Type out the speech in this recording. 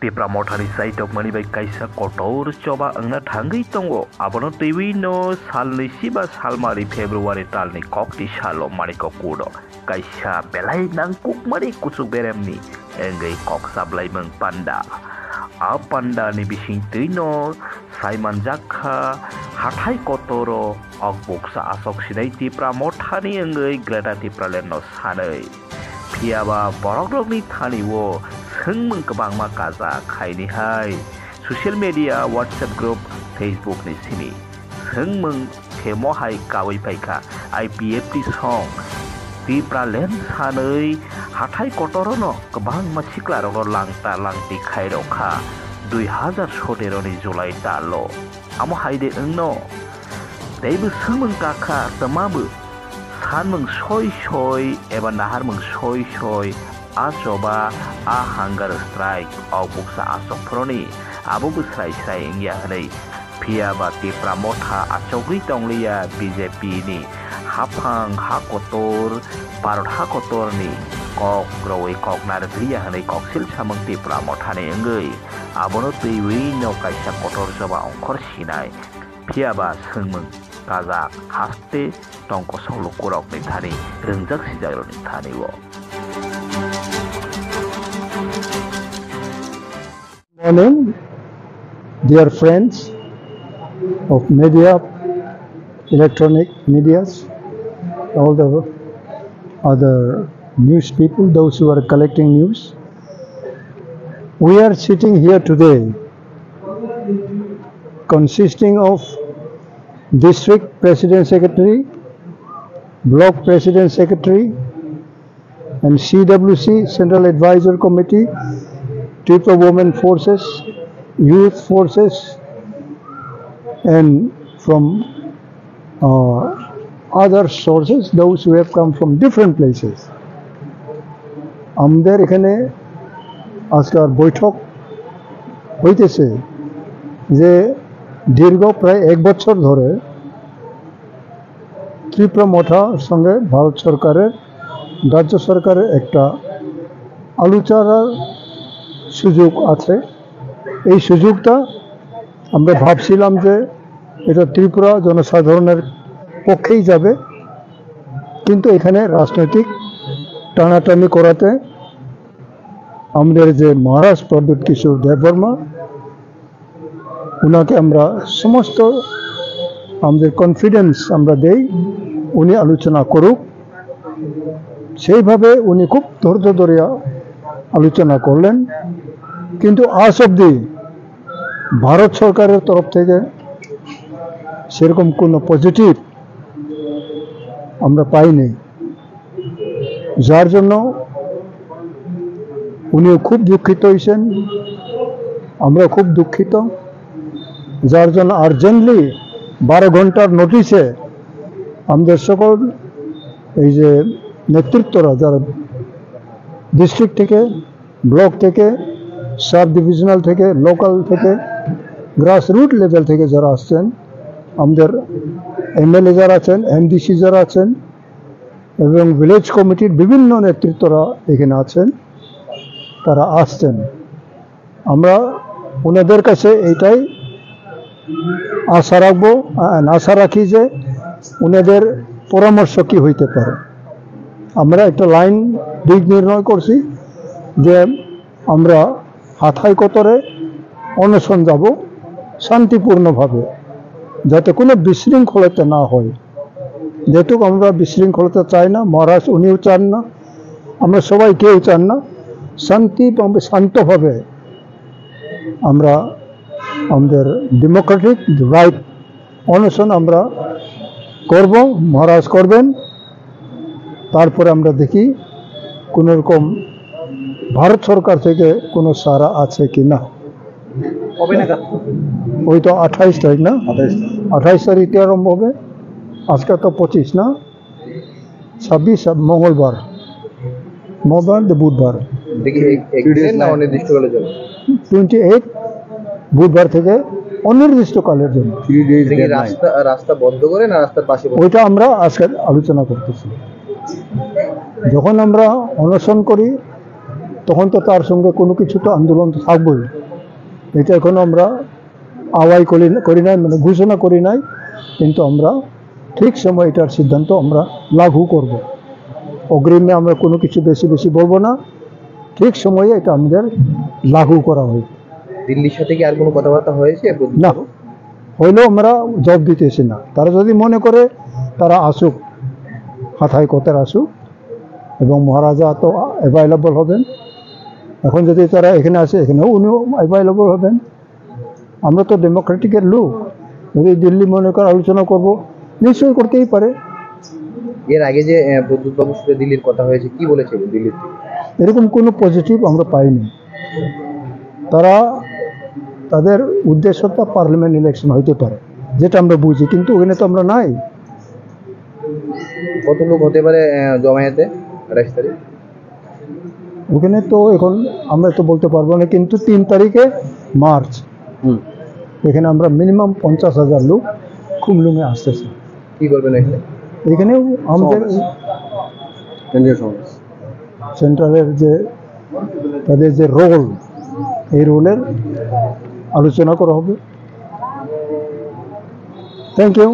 Mani bai kaisa kotor coba angna thangai tongo abono twi no salni siba salmari February talni kokti salo mani kokudo kaisa belai nangkuk mari kusuk beremni engai kok sablai meng panda a panda ni bising twi no Saiman Jakha hathai kotoro ok buksa asok sinai Tipra mothani engai Greta Tipra lenno sanai Piaba borok-rokni thaniwo सोंमों गोबांमा Gaza खायनिहाय social media WhatsApp group Facebook नि सिनि सोंमों थेमहाय गावै फायखा आइपिएफटि सं तिप्रा लेन सानै हाथाय कटरनो गोबां मानसिक्लारग लांता लांति खायरखा दुइ हाजार सतेरनि जुलाइ दाल' आमो हायदे ओंनो दैबो सोंमों काखा तमाबो सानमों सय सय एबा नाहारमों सय सय asoba a hunger strike au buksa asokproni abo busrai srai ingya hanai pia ba ti pramotha achogri tonglia BJP ni hapang hakotor parot hakotor ni kok groi kok nar driya hanai kok sil samang ti pramotha ni ngai abono tui no kaisa kotor joba ongkor sinai pia ba sengmeng kazak haste tongko solo kurok ni thani rengjak sijalo ni thani wo morning, dear friends of media, electronic medias, all the other news people, those who are collecting news. We are sitting here today consisting of district president secretary, block president secretary, and CWC, Central Advisor Committee, Triple Women Forces, Youth Forces, and from uh, other sources, those who have come from different places. আমাদের এখানে আজকাল বৈঠক হইতেছে যে দীর্ঘ প্রায় এক বছর ধরে ত্রিপুরা মঠার সঙ্গে ভারত সরকারের রাজ্য সরকারের একটা আলোচনার সুযোগ আছে। এই সুযোগটা আমরা ভাবছিলাম যে এটা ত্রিপুরা জনসাধারণের পক্ষেই যাবে। কিন্তু এখানে রাজনৈতিক টানাটানি করাতে আমাদের যে মহারাজ প্রদ্যুৎ কিশোর দেববর্মা ওনাকে আমরা সমস্ত আমাদের কনফিডেন্স আমরা দেই, উনি আলোচনা করুক। সেইভাবে উনি খুব ধৈর্য ধরিয়া আলোচনা করলেন। কিন্তু আজ অব্দি ভারত সরকারের তরফ থেকে সেরকম কোনো পজিটিভ আমরা পাইনি। যার জন্য উনিও খুব দুঃখিত হয়েছেন আমরা খুব দুঃখিত। যার জন্য আর্জেন্টলি বারো ঘণ্টার নোটিশে আমাদের সকল এই যে নেতৃত্বরা, যারা ডিস্ট্রিক্ট থেকে ব্লক থেকে সাব ডিভিশনাল থেকে লোকাল থেকে গ্রাস রুট লেভেল থেকে যারা আসছেন, আমাদের এমএলএ যারা আছেন এমডিসি যারা আছেন, এবং ভিলেজ কমিটির বিভিন্ন নেতৃত্বরা এখানে আছেন, তারা আসছেন। আমরা ওনাদের কাছে এইটাই আশা রাখব আশা রাখি যে ওনাদের পরামর্শ কি হইতে পারে। আমরা একটা লাইন দিক নির্ণয় করছি যে আমরা হাথাই কতরে অনশন যাব শান্তিপূর্ণভাবে, যাতে কোনো বিশৃঙ্খলতা না হয়। যেটুকু আমরা বিশৃঙ্খলতা চাই না, মহারাজ উনিও চান না, আমরা সবাই কেউ চান না, শান্তি শান্তভাবে আমরা আমাদের ডেমোক্রেটিক রাইট অনশন আমরা করব, মহারাজ করবেন। তারপরে আমরা দেখি কোনো রকম ভারত সরকার থেকে কোনো সারা আছে কি না? ওই তো আঠাইশ তারিখ না? আঠাইশ। তারিখে আরম্ভ হবে। আজকে তো পঁচিশ না? ছাব্বিশ মঙ্গলবার। মঙ্গলবার বুধবার? টোয়েন্টি এইট বুধবার থেকে অনির্দিষ্টকালের জন্য। রাস্তা বন্ধ করে না রাস্তার পাশে ওইটা আমরা আজকে আলোচনা করতেছি। যখন আমরা অনশন করি তখন তো তার সঙ্গে কোনো কিছু তো আন্দোলন তো থাকবেই। এটা এখনও আমরা আওয়াই করি করি নাই মানে ঘোষণা করি নাই কিন্তু আমরা ঠিক সময় এটার সিদ্ধান্ত আমরা লাঘু করব। অগ্রিমে আমরা কোনো কিছু বেশি বেশি বলব না। ঠিক সময়ে এটা আমাদের লাঘু করা হয়। দিল্লির সাথে কি আর কোনো কথাবার্তা হয়েছে? না হইলেও আমরা জব দিতেছি না। তারা যদি মনে করে তারা আসুক হাথায় কথার আসুক এবং মহারাজা তো অ্যাভাইলেবল হবেন। এখন যদি তারা এখানে আসে এখানেও উনিও অ্যাভাইলেবল হবেন। আমরা তো ডেমোক্রেটিকের লোক। যদি দিল্লি মনে করে আলোচনা করব নিশ্চয়ই করতেই পারে। এর আগে যে আহ, প্রদ্যুৎ সাথে দিল্লির কথা হয়েছে কি বলেছে দিল্লির এরকম কোনো পজিটিভ আমরা পাইনি। তারা তাদের উদ্দেশ্যটা পার্লামেন্ট ইলেকশন হইতে পারে যেটা আমরা বুঝি কিন্তু ওখানে তো আমরা নাই। কত লোক হতে পারে জমায়েতে আঠাশ তারিখ? ওখানে তো এখন আমরা তো বলতে পারব না কিন্তু তিন তারিখে মার্চ। এখানে আমরা মিনিমাম পঞ্চাশ হাজার লোক খুমলুঙে আসতেছে। কি করবেন এখানে? এখানেও আমাদের সেন্ট্রালের যে তাদের যে রোল এই রোলের আলোচনা করা হবে। Thank you